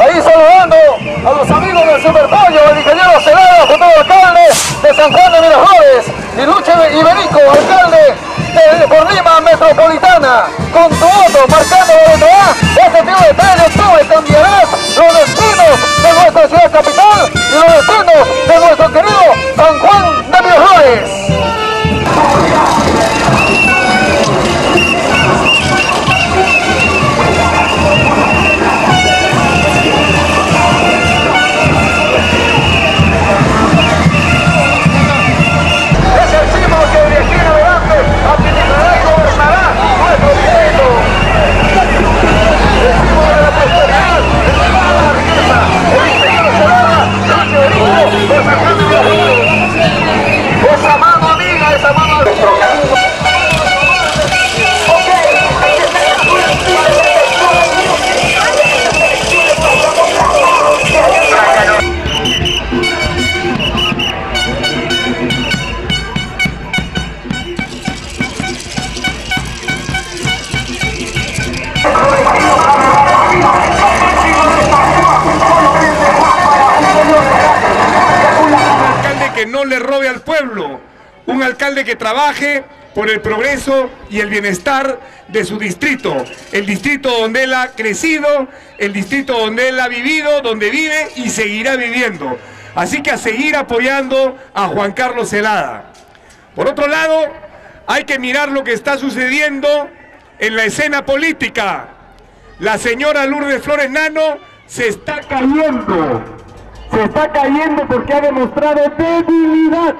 Ahí saludando a los amigos del Superpollo, el ingeniero Celada, futuro alcalde de San Juan de Miraflores, y Luche Iberico, alcalde de, por Lima Metropolitana, con tu voto marcando la letra A, este tipo de 3 de octubre alcalde que no le robe al pueblo, un alcalde que trabaje por el progreso y el bienestar de su distrito, el distrito donde él ha crecido, el distrito donde él ha vivido, donde vive y seguirá viviendo. Así que a seguir apoyando a Juan Carlos Celada. Por otro lado, hay que mirar lo que está sucediendo en la escena política. La señora Lourdes Flores Nano se está cayendo se está cayendo porque ha demostrado debilidad.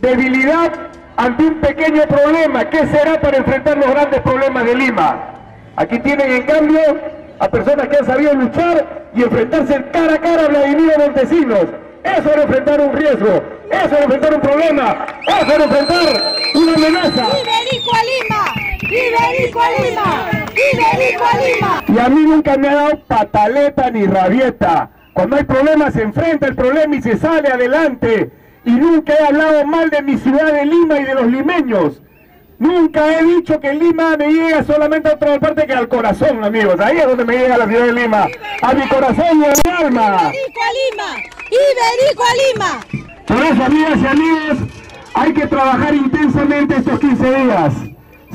Debilidad ante un pequeño problema. ¿Qué será para enfrentar los grandes problemas de Lima? Aquí tienen en cambio a personas que han sabido luchar y enfrentarse cara a cara a Vladimir Montesinos. Eso era enfrentar un riesgo, eso era enfrentar un problema, eso era enfrentar una amenaza. Iberico a Lima, Iberico a Lima, Iberico a Lima. Y a mí nunca me ha dado pataleta ni rabieta. Cuando hay problemas se enfrenta el problema y se sale adelante. Y nunca he hablado mal de mi ciudad de Lima y de los limeños. Nunca he dicho que Lima me llega solamente a otra parte que al corazón, amigos. Ahí es donde me llega la ciudad de Lima. A mi corazón y a mi alma. Iberico a Lima, Iberico a Lima. Por eso, amigas y amigos, hay que trabajar intensamente estos 15 días.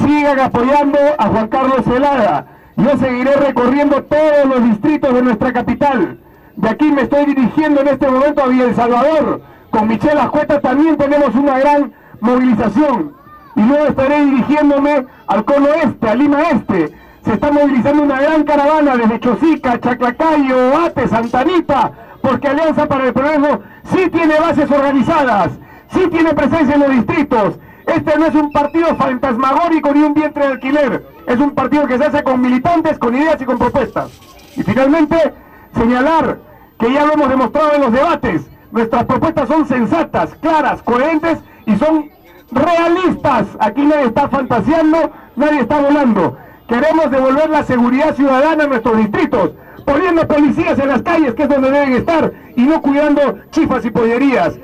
Sigan apoyando a Juan Carlos Celada. Yo seguiré recorriendo todos los distritos de nuestra capital. De aquí me estoy dirigiendo en este momento a Villa El Salvador. Con Michelle Ascueta también tenemos una gran movilización. Y luego estaré dirigiéndome al cono este, a Lima Este. Se está movilizando una gran caravana desde Chosica, Chaclacayo, Ate, Santanita, porque Alianza para el Progreso sí tiene bases organizadas, sí tiene presencia en los distritos. Este no es un partido fantasmagórico ni un vientre de alquiler, es un partido que se hace con militantes, con ideas y con propuestas. Y finalmente, señalar que ya lo hemos demostrado en los debates, nuestras propuestas son sensatas, claras, coherentes y son realistas. Aquí nadie está fantaseando, nadie está volando. Queremos devolver la seguridad ciudadana a nuestros distritos, poniendo policías en las calles, que es donde deben estar, y no cuidando chifas y pollerías.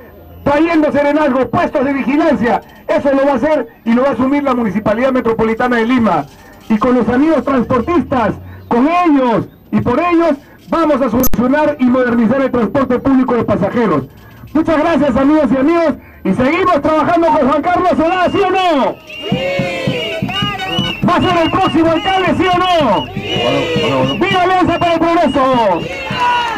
Trayendo serenazgos, puestos de vigilancia. Eso lo va a hacer y lo va a asumir la Municipalidad Metropolitana de Lima. Y con los amigos transportistas, con ellos y por ellos, vamos a solucionar y modernizar el transporte público de pasajeros. Muchas gracias amigos y amigos y seguimos trabajando con Juan Carlos Solá, ¿sí o no? ¿Va a ser el próximo alcalde, sí o no? ¡Viva Alianza para el Progreso!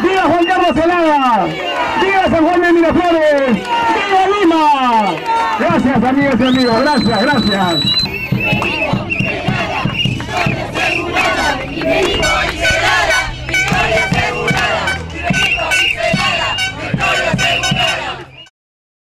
¡Viva Juan Carlos Celada! ¡Viva San Juan de Miraflores! ¡Viva Lima! Gracias amigas y amigos, gracias, gracias.